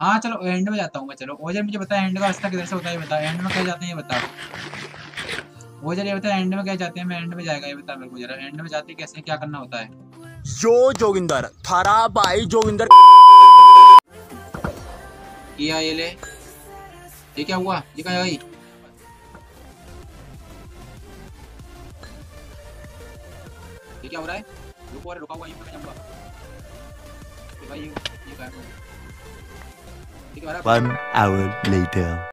हाँ चलो एंड में जाता हूँ मैं चलो। ओजर मुझे बता एंड का रास्ता किधर से होता है बता एंड में क्या जाते हैं ये बता ओजर ये बता एंड में क्या जाते हैं? मैं एंड में जाएगा ये बता मेरे को जरा। एंड में जाते कैसे क्या करना होता है? जो जोगिंदर थारा भाई जोगिंदर। किया ये ले। ये क्या हुआ? ये क्या गई? ये क्या हो रहा है? रुको रुका हुआ यहीं पे ये भाई ये ये क्या ये है One hour later.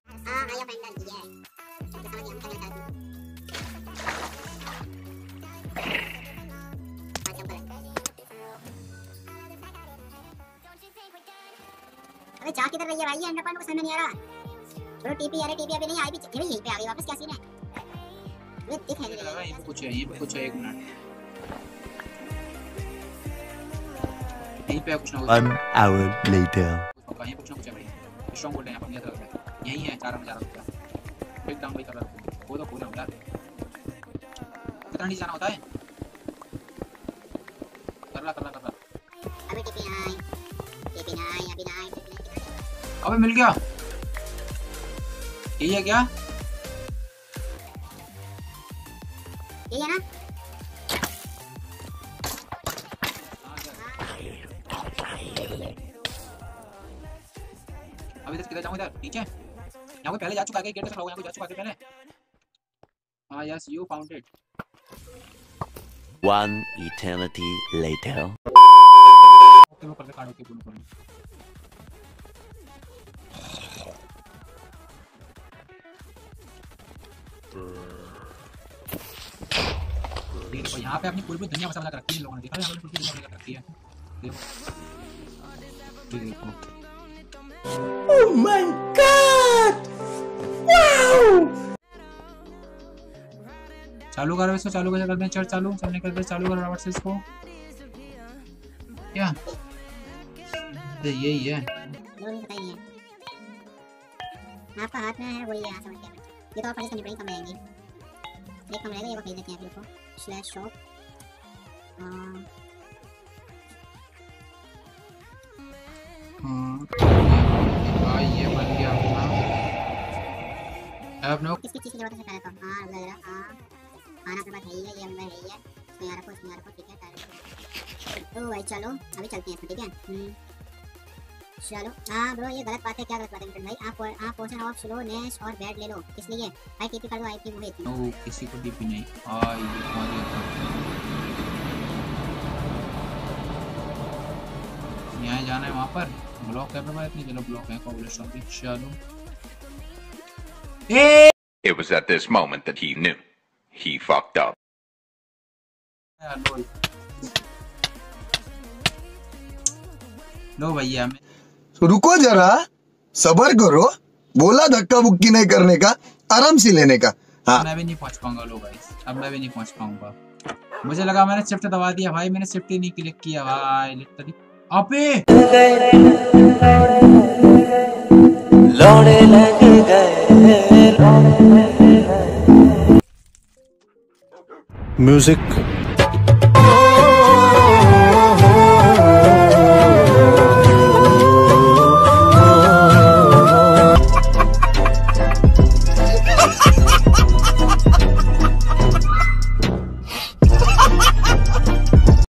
अबे जा किधर रही है भाई? ये एंडर पॉइंट को समझ नहीं आ रहा। चलो टीपी आ रही टीपी अभी नहीं आई भी ये यहीं पे आ गई वापस क्या सीन है? अबे दिख है मुझे लगा कुछ है पे कुछ है एक मिनट। यहीं पे कुछ ना कुछ One hour later. बोल रहे हैं यहाँ पर मुझे ऐसा है यहीं है चार में जा रहा हूँ भाई रहा वो तो पूरा मिला कितना नीचे जाना होता है। अबे मिल गया यही है क्या यही है ना अभी तक किधर जाऊँ इधर? नीचे। यहाँ कोई पहले जा चुका है गेट से खड़ा कोई जा चुका है पहले? हाँ yes you found it One eternity later. Okay वो कर ले कार्ड ओके बोलो बोलो देखो यहाँ पे अपनी पूरी पूरी दुनिया मसाला कर रखी है लोगों ने देखा है यहाँ पे पूरी दुनिया कर रखी है देखो। ये देखो चालू करो इसको चालू कैसे करते हैं चल चालू चलने कर दे चालू करो रबर से इसको। क्या? ये यही है ही। है आपका हाथ में है वही है हाँ, समझ गया। ये तो और परचेस करनी पड़ेगी कम रहेंगी। एक कम रहेगा ये वो खरीद लेते हैं फिर उसको स्लैश शॉप अब नो किस किस चीज़ की ज़रूरत है? पहले तो हाँ लग रहा हाँ। खाना अपने पास है ही है ये अंदर है ही। है इसमें यार रखो इसमें यार रखो ठीक है टायर तो भाई चलो अभी चलते हैं इसमें ठीक है? हम्म। चलो। हाँ ब्रो ये गलत बात है। क्या गलत बात है भाई? आप आप पोर्शन ऑफ़ स्लोनेस और बैड ले लो। इसलिए भाई टीपी कर दो आई पी मोहित नो किसी को डीपी नहीं। आ ये कौन है? यहाँ जाना है वहाँ पर। ब्लॉक है पास इतनी चलो ब्लॉक है कॉबलेस्टोन भी चलो। It was at this moment that he knew. He fucked up. लो भैया मैं तो रुको जरा सबर करो। बोला धक्का बुक्की नहीं करने का आराम से लेने का। हाँ। मैं भी नहीं पहुँच पाऊँगा लो भाई अब मैं भी नहीं पहुँच पाऊँगा। मुझे लगा मैंने शिफ्ट दबा दिया। भाई मैंने शिफ्ट ही नहीं क्लिक किया। भाई लिटरली अबे Music